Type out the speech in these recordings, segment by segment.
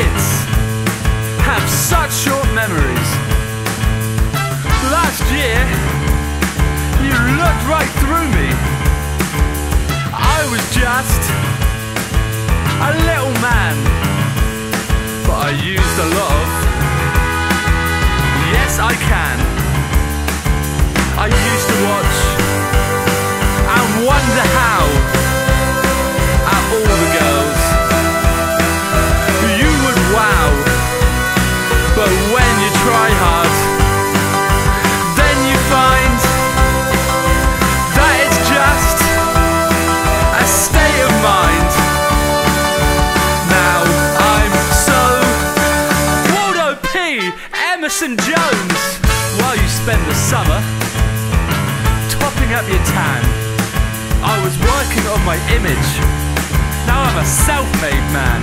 kids have such short memories. Last year, you looked right through me. I was just a little man, but I used a lot of. Yes, I can. I used to watch Emerson Jones. While you spend the summer topping up your tan, I was working on my image. Now I'm a self-made man.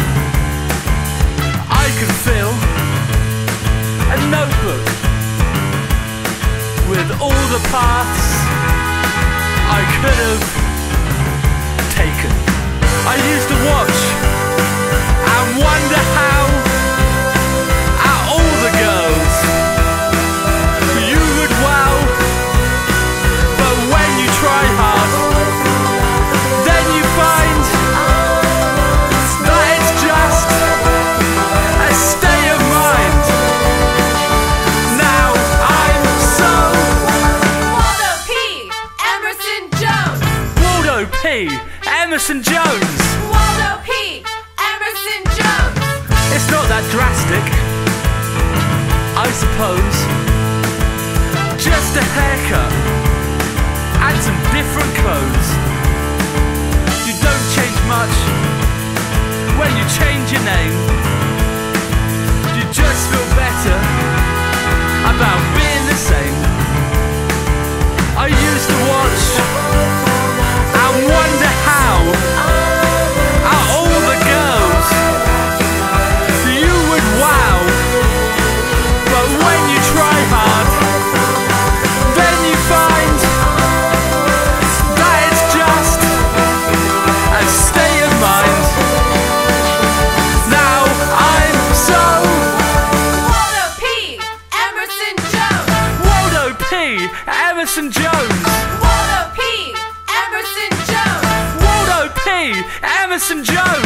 I can fill a notebook with all the paths I could have taken. I used to watch P. Emerson Jones. Waldo P. Emerson Jones. It's not that drastic, I suppose. Just a haircut and some different clothes. You don't change much when you change your name. P. Emerson Jones. Waldo P. Emerson Jones. Waldo P. Emerson Jones. At your service.